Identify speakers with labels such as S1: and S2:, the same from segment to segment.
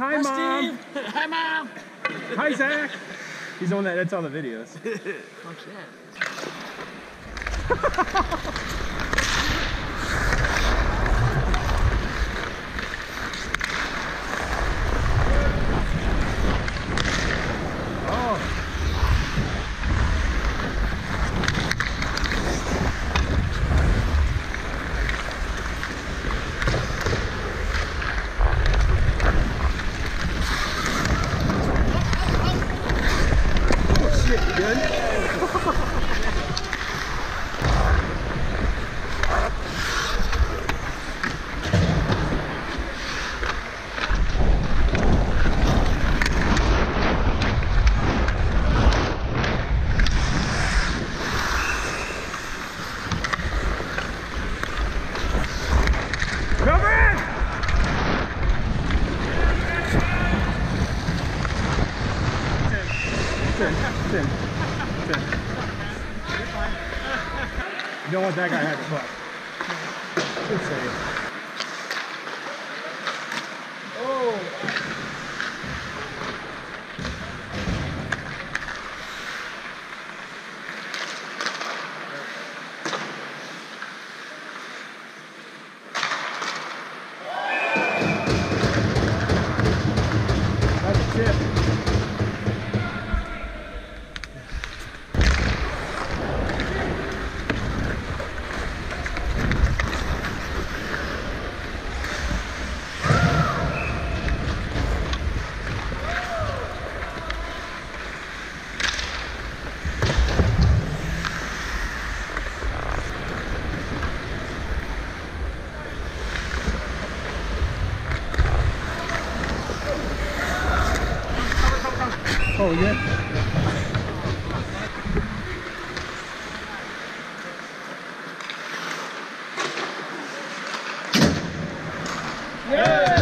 S1: Hi,
S2: Hi,
S1: mom.
S2: Steve. Hi, mom.
S1: Hi, Zach. He's the one that edits all the videos.
S2: Oh shit.
S1: Oh. Oh, shit, you good? Cover it! Ten. Ten. Ten. You don't want that guy to have the puck. Good save. Oh. Oh, yeah. Josh!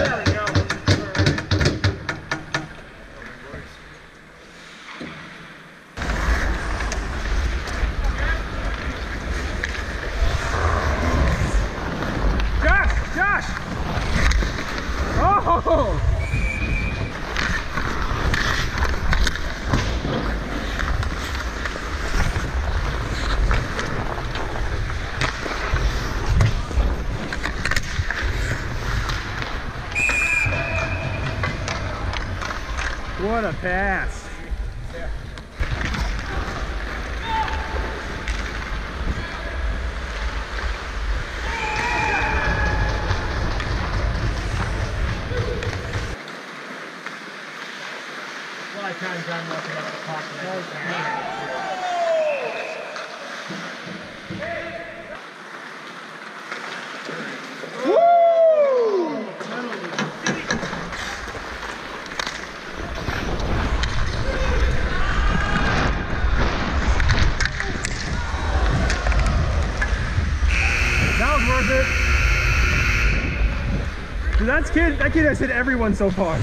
S1: Kid. That kid has hit everyone so far.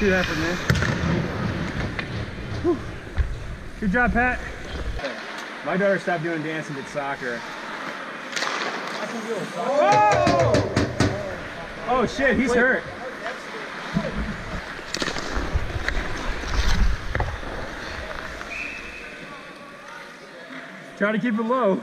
S1: Good effort, man. Whew. Good job, Pat. My daughter stopped doing dancing and did soccer.
S2: I can do a
S1: Oh! Oh shit, he's
S2: Wait.
S1: hurt. Try to keep it low.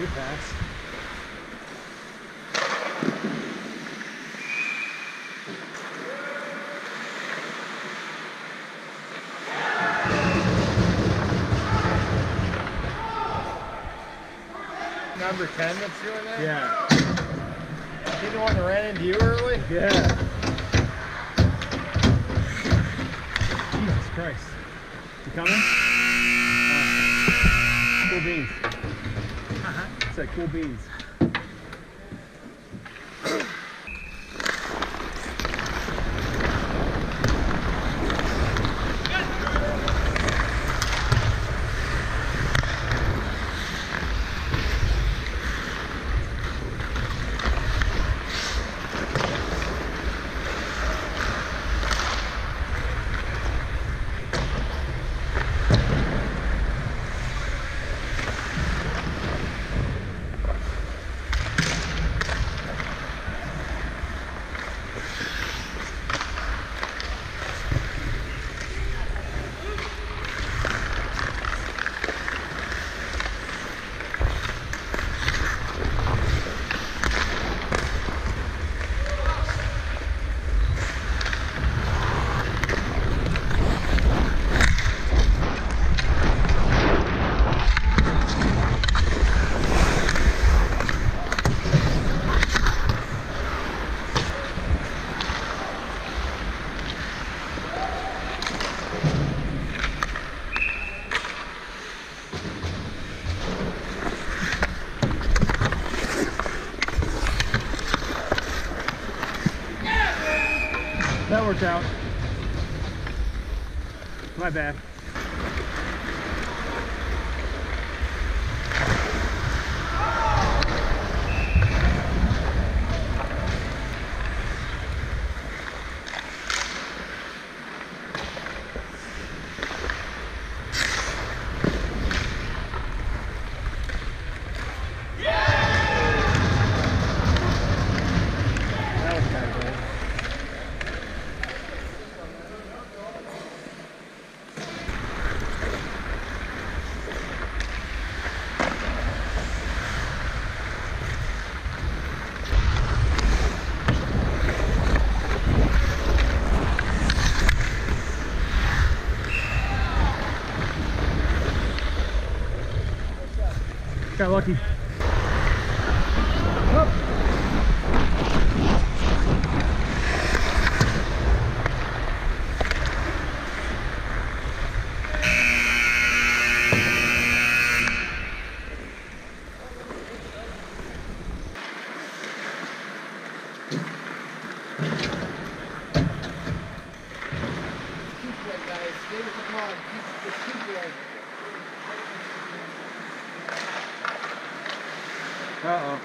S1: Good pass.
S2: Number 10 that's doing that?
S1: Yeah.
S2: He the one that ran into you early?
S1: Yeah. Jesus Christ. You coming? Oh. Cool beans. Cool beans. Worked out. My bad.
S2: Carioca
S1: Uh-oh.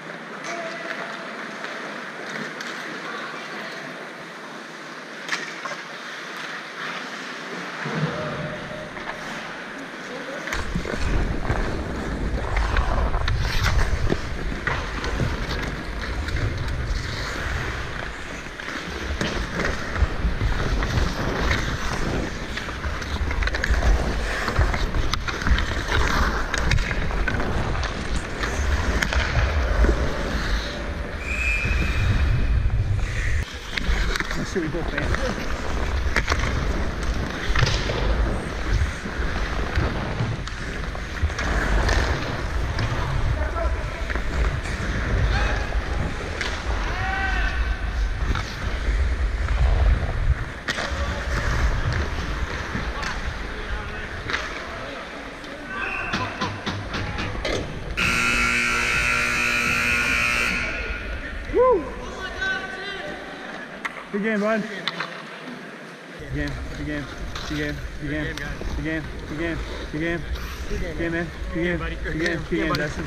S1: Good game, bud. Good game. Good game. Good game. Good game. Good game. Good game. Good game. Good game, man. Good game.
S2: buddy.
S1: Good game. Good game, Dustin.